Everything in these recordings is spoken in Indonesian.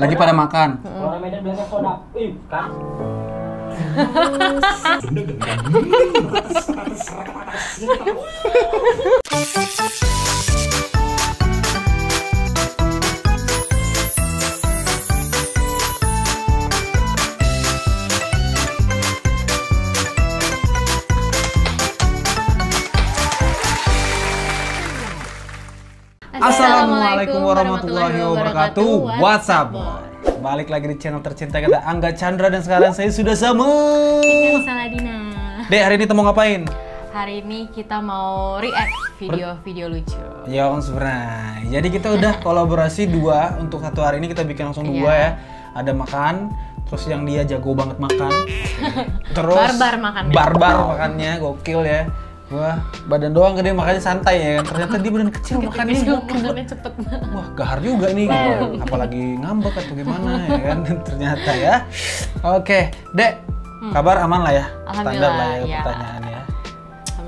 Lagi pada makan. Orang Medan bilang soda. Ih, kan. Assalamualaikum warahmatullahi wabarakatuh. What's up, boy? Balik lagi di channel tercinta kita Angga Chandra dan sekarang saya sudah sama. Saladina. Dek, hari ini mau ngapain? Hari ini kita mau react video-video lucu. Ya, Om sebenarnya. Jadi kita udah kolaborasi dua untuk satu hari ini kita bikin langsung dua Iya. ya. Ada makan, terus yang dia jago banget makan. Terus Barbar makannya. Barbar makannya, gokil ya. Wah, badan doang gede makanya santai ya kan. Ternyata dia badan kecil gokil. makannya cepet banget. Wah, gahar juga nih. gitu. Apalagi ngambek atau gimana ya kan ternyata ya. Oke, Dek. Kabar aman lah ya. Standar lah ya, Hmm. Ya. pertanyaan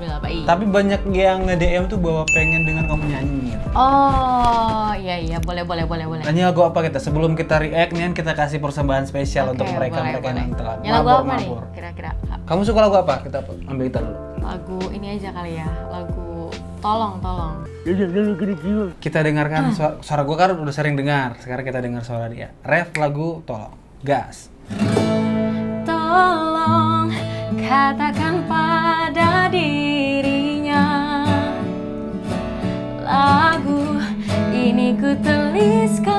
Alhamdulillah baik. Tapi banyak yang nge-DM tuh bahwa pengen dengar kamu nyanyi. gitu. Oh, iya iya boleh boleh boleh boleh. Nyanyi lagu apa kita? Sebelum kita react nih kan kita kasih persembahan spesial Oke, untuk mereka-mereka boleh, yang boleh. telah Ya, lagu apa nih? mabur-mabur. Kira-kira Kamu suka lagu apa? Kita ambil kita dulu. lagu ini aja kali ya. Lagu Tolong Tolong. Kita dengarkan suara, suara gue kan udah sering dengar. Sekarang kita dengar suara dia. Ref lagu tolong. Gas. Tolong katakan pada dirinya ku tuliskan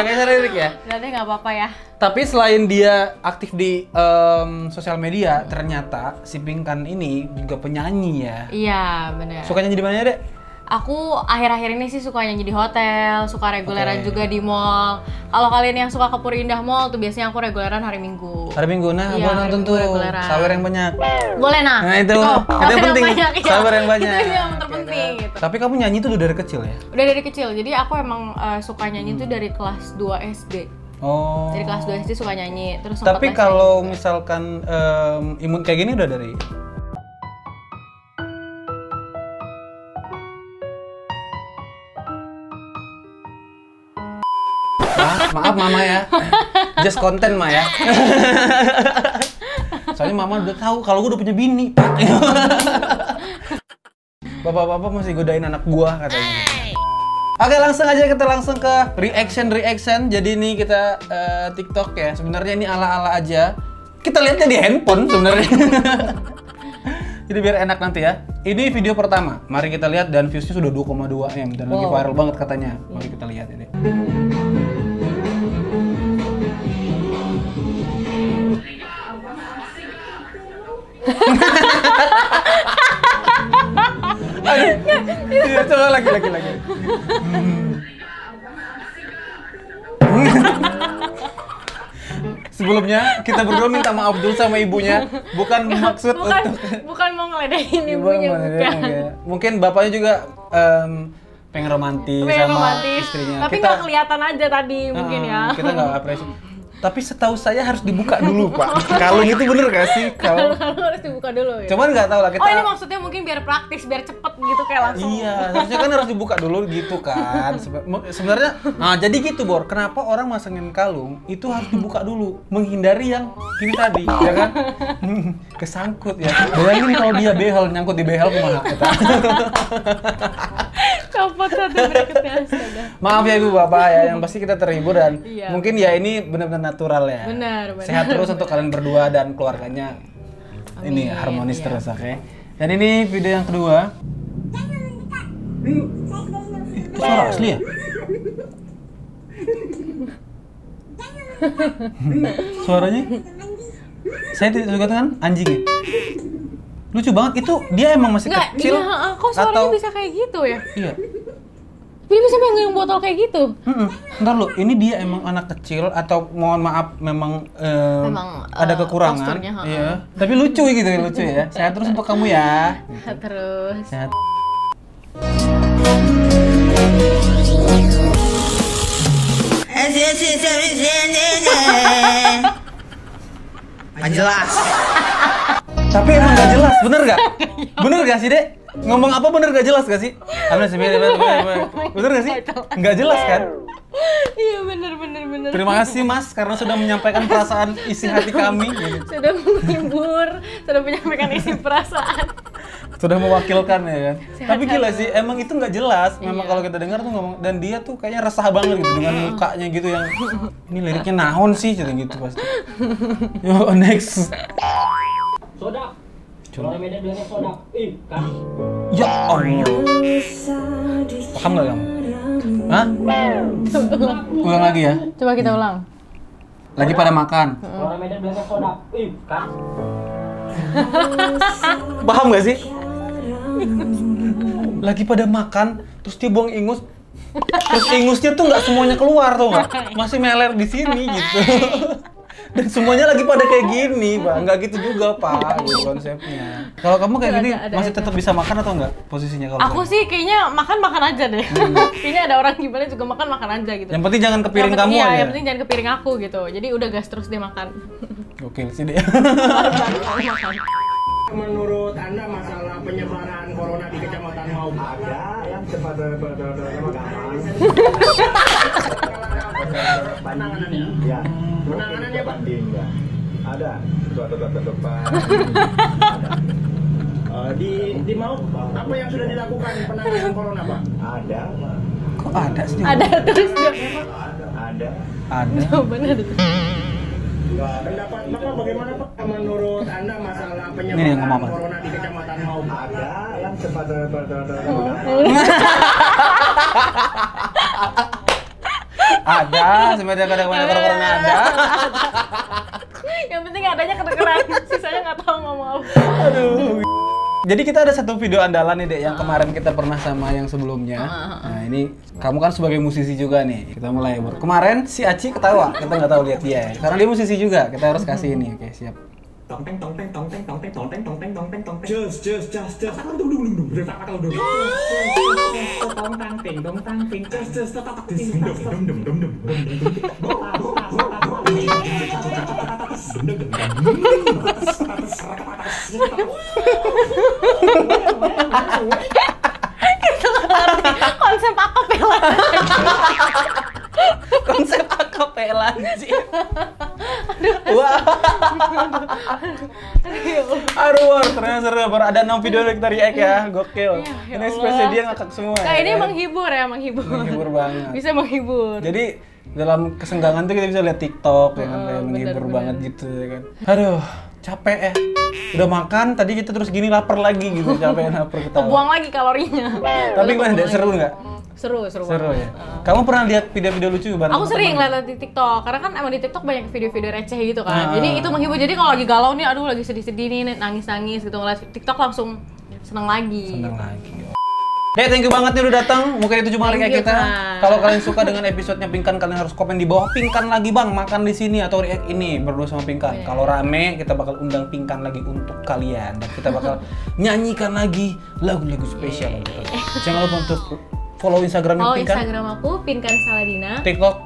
Kayaknya salah lirik ya. Berarti nggak apa-apa ya. Tapi selain dia aktif di em, sosial media, ternyata si Pinkan ini juga penyanyi ya. Iya, bener. Suka nyanyi di mana ya, Dek? Aku akhir-akhir ini sih suka nyanyi di hotel, suka reguleran Oke. juga di mall. Kalau kalian yang suka ke Puri Indah Mall tuh biasanya aku reguleran hari Minggu. Hari Minggu, nah Iya, boleh nonton tuh. Reguleran. Sawer yang banyak. Boleh nah. Nah, itu. Oh, Itu yang penting. banyak, iya. Sabar yang banyak. Itu yang terpenting gitu. Tapi kamu nyanyi tuh udah dari kecil ya? Udah dari kecil. Jadi aku emang eh, suka nyanyi tuh dari kelas 2 SD. Oh. Dari kelas 2 SD suka nyanyi. Terus Tapi kalau misalkan em, imun kayak gini udah dari maaf mama ya. Just konten mah ya. Soalnya mama udah tahu kalau gue udah punya bini, Pak. Bapak-bapak masih godain anak gua katanya. Oke langsung aja kita langsung ke reaction reaction. Jadi ini kita eh, TikTok ya. Sebenarnya ini ala-ala aja. Kita lihatnya di handphone sebenarnya. Jadi biar enak nanti ya. Ini video pertama. Mari kita lihat dan viewsnya sudah 2,2 m dan lagi Wow. viral banget katanya. Mari kita lihat ini. coba lagi lagi lagi. Sebelumnya kita berdua minta maaf dulu sama ibunya, bukan maksud bukan untuk bukan mau ngeledehin Ibu ibunya bukan. oke. Mungkin bapaknya juga em, pengen romantis Tapi sama romantis. istrinya. Tapi nggak kelihatan aja tadi mungkin Eh, ya. Kita nggak apresiasi. Tapi setahu saya harus dibuka dulu, Pak. Kalung itu bener gak sih? Kalau Kalau harus dibuka dulu ya. cuman nggak tahu lah kita. Oh ini maksudnya mungkin biar praktis, biar cepet gitu kayak langsung. Iya, harusnya kan harus dibuka dulu gitu kan. Sebenarnya, nah jadi gitu Bor. Kenapa orang masangin kalung itu harus dibuka dulu, menghindari yang ini tadi, ya kan? Kesangkut ya. Bayangin kalau dia behel nyangkut di behel ke mana kita? Copot satu berikutnya astaga. Maaf ya ibu bapak ya, yang pasti kita terhibur dan Iya. mungkin ya ini benar-benar natural ya. Benar, benar. Sehat terus untuk kalian berdua dan keluarganya. ini Amin, harmonis iya. terus, oke? Dan ini video yang kedua. Ini itu suara asli ya? Suaranya? Saya tidak suka dengan anjing ya? Lucu banget itu dia emang masih Enggak, kecil iya, kok suaranya atau bisa kayak gitu ya? iya Dia bisa megang botol kayak gitu. Mm-mm. Ntar lu, ini dia emang anak kecil atau mohon maaf memang, eh, Memang, ada eh, kekurangan. Iya. Tapi lucu gitu, lucu ya. Sehat terus untuk kamu ya. Terus. Sehat. Gak jelas. Tapi emang gak jelas, bener gak? Bener gak sih, Dek? Ngomong apa bener gak jelas gak sih? Bener sih, bener, bener, bener. Bener gak sih? Gak jelas kan? Iya bener bener bener. Terima kasih Mas karena sudah menyampaikan perasaan isi hati kami. Sudah menghibur, sudah menyampaikan isi perasaan. Sudah mewakilkan ya kan. Sehat, Tapi gila sih, emang itu nggak jelas. Memang Iya. kalau kita dengar tuh ngomong dan dia tuh kayaknya resah banget gitu dengan mukanya gitu yang ini liriknya naon sih gitu gitu pasti. Yo next. Soda. Kalau Medan bilangnya soda. Ih, kan. Ya Allah. Paham nggak kamu? Hah? Ulang lagi ya. Coba kita ulang. Lagi pada makan. Kalau orang Medan bilangnya soda. Ih, kan. Paham nggak sih? Lagi pada makan, terus dia buang ingus. Terus ingusnya tuh nggak semuanya keluar tuh nggak? Masih meler di sini gitu. Dan semuanya lagi pada kayak gini, Pak. Nggak gitu juga, Pak, gitu konsepnya. Kalau kamu kayak gini, ada, masih tetap bisa makan atau enggak posisinya kalau Aku sih kayaknya makan makan aja deh. kayaknya ada orang gimana juga makan makan aja gitu. Yang penting jangan ke piring Yang penting- kamu iya, aja. Yang penting jangan ke piring aku gitu. Jadi udah gas terus dia makan. Gokil sih deh. Menurut Anda masalah penyebaran corona di Kecamatan Mau ada yang cepat penanganannya? Ya. Penanganannya Pak? ya. Ada. Suatu ke depan. Eh, di di Mau apa yang sudah dilakukan penanganan corona Pak? Ada. Kok ada sih? ada terus dia Ada. Ada. jawabannya ada. Pendapat Bapak bagaimana Pak menurut Anda masalah penyebaran corona di Kecamatan Mau? Ada yang cepat Ada, sebenarnya kadang-kadang orang ada. Yang penting adanya kedengeran. Sisanya nggak tahu ngomong apa. Aduh. Jadi kita ada satu video andalan nih dek yang kemarin kita pernah sama yang sebelumnya. Nah ini kamu kan sebagai musisi juga nih. Kita mulai. Kemarin si Aci ketawa, kita nggak tahu lihat dia. ya. Karena dia musisi juga, kita harus kasih ini. Oke siap. Tong teng tong teng tong teng tong teng tong teng tong teng tong teng tong teng. Just just just just. Dum dum dum dum. Berapa kalau dum. Tong tang ting tong tang ting. Just just tak tak ting. Dum dum dum dum dum. Konsep akapela. Konsep akapela sih. Bor, ternyata seru Bor. Ada 6 video kita react ya. Gokil. Ya, ya ini spesial dia ngakak semua. Nah, ya ini kan? menghibur ya, menghibur. menghibur banget. Bisa menghibur. Jadi dalam kesenggangan tuh kita bisa lihat TikTok ya kan Oh, kayak menghibur bener-bener. banget gitu ya kan. Aduh, capek ya. Udah makan, tadi kita terus gini lapar lagi gitu, capek lapar kita. Kebuang lagi kalorinya. Tapi gimana? Seru nggak? Seru, seru. Seru banget. ya. Kamu pernah lihat video-video lucu bareng Aku sering lihat di TikTok, karena kan emang di TikTok banyak video-video receh gitu kan. Ah. Jadi itu menghibur. Jadi kalau lagi galau nih, aduh lagi sedih-sedih nih, nangis-nangis gitu ngeliat TikTok langsung seneng lagi. Seneng lagi. Dek, thank you banget nih udah datang. Mungkin itu cuma react kita. Kalau kalian suka dengan episodenya Pingkan, kalian harus komen di bawah Pingkan lagi bang, makan di sini atau react ini berdua sama Pingkan. Iya. Kalau rame, kita bakal undang Pingkan lagi untuk kalian dan kita bakal nyanyikan lagi lagu-lagu spesial. gitu. Jangan lupa untuk follow Instagramnya Oh, Pingkan, Instagram aku Pinkan Saladina. TikTok,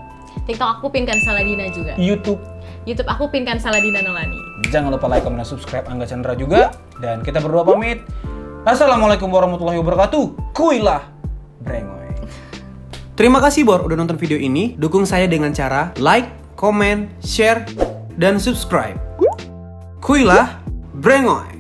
TikTok aku Pinkan Saladina juga. YouTube. YouTube aku Pinkan Saladina Nolani. Jangan lupa like, comment, dan subscribe Angga Chandra juga. Dan kita berdua pamit. Assalamualaikum warahmatullahi wabarakatuh. Kuilah Brengoy. Terima kasih Bor udah nonton video ini. Dukung saya dengan cara like, comment, share, dan subscribe. Kuilah Brengoy.